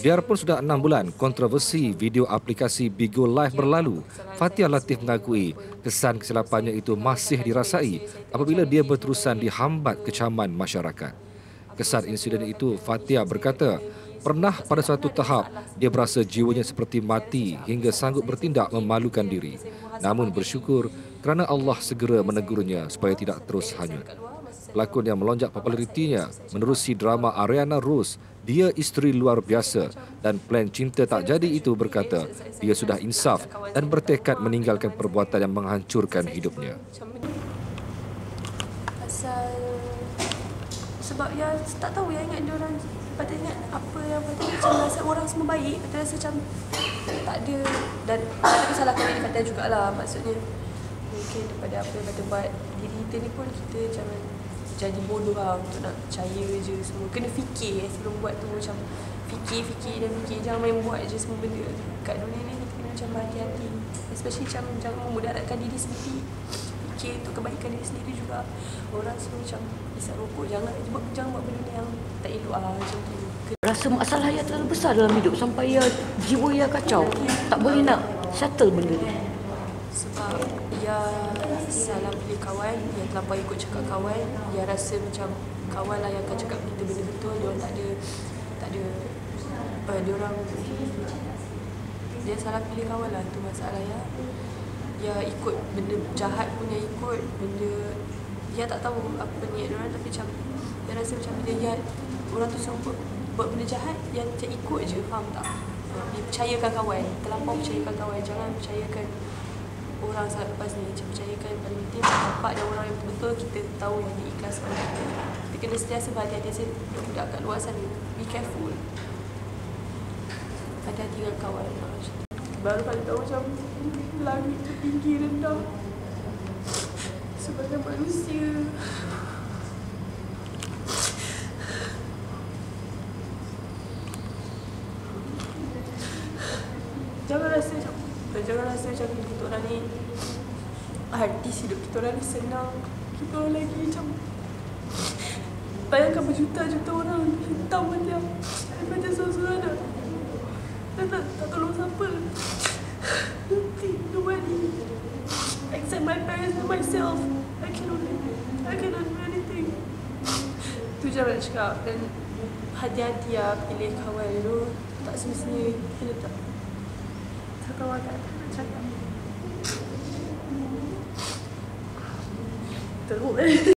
Biarpun sudah enam bulan kontroversi video aplikasi Bigo Live berlalu, Fatia Latif mengakui kesan kesilapannya itu masih dirasai apabila dia berterusan dihambat kecaman masyarakat. Kesan insiden itu, Fatia berkata, pernah pada satu tahap dia berasa jiwanya seperti mati hingga sanggup bertindak memalukan diri. Namun bersyukur kerana Allah segera menegurnya supaya tidak terus hanyut pelakon yang melonjak popularitinya menerusi drama Ariana Rose, dia isteri luar biasa dan plan cinta tak jadi itu berkata dia sudah insaf dan bertekad meninggalkan perbuatan yang menghancurkan hidupnya. Sebab ya tak tahu ya ingat dia orang ingat apa yang pada macam rasa orang semua baik pada rasa macam tak ada dan tak ada salahkan diri kata jugalah maksudnya mungkin daripada apa yang kata buat diri kita ni pun kita jangan jadi bodoh lah untuk nak percaya je semua. Kena fikir eh, sebelum buat tu macam fikir, fikir dan fikir. Jangan main buat je semua benda. Kat dunia ni kita kena macam hati-hati. Especially macam jangan memudaratkan diri sendiri. Fikir untuk kebaikan diri sendiri juga. Orang semua macam bisa rokok. Jangan jangan buat benda yang tak elok lah macam tu. Rasa masalah yang terlalu besar dalam hidup sampai ya jiwa ya kacau. Tak boleh nak settle benda ni. Sebab ya salah pilih kawan yang terlampau ikut cakap kawan. Dia rasa macam kawan lah yang akan cakap kita benda betul. Dia orang tak ada tak ada uh, dia orang dia salah pilih kawan lah. Tu masalah ya. Dia ikut benda jahat pun dia ikut benda dia tak tahu apa niat dia orang. Tapi macam dia rasa macam dia orang tu buat, buat benda jahat yang macam ikut je. Faham tak? Dia percayakan kawan. Terlampau percayakan kawan. Jangan percayakan orang saat lepas ni. Macam percayakan yang paling penting bapak dan orang yang betul-betul kita tahu yang diikhlaskan. Kita kita kena sentiasa berhati-hati saya budak kat luar sana. Be careful. Hati-hati dengan kawan. Baru kali tahu macam langit tu tinggi rendah. Sebagai manusia. Jangan rasa macam jangan rasa macam kita orang ni artis hidup kita orang ni senang. Kita orang lagi macam bayangkan berjuta-juta orang hitam macam macam seorang-seorang nak dan tak, tak tolong siapa. Nanti nobody except my parents and myself. I cannot I cannot do anything. Tu je nak cakap. Dan hati-hati lah pilih kawan tu tak semestinya kita tak kawan kat cakap teruk eh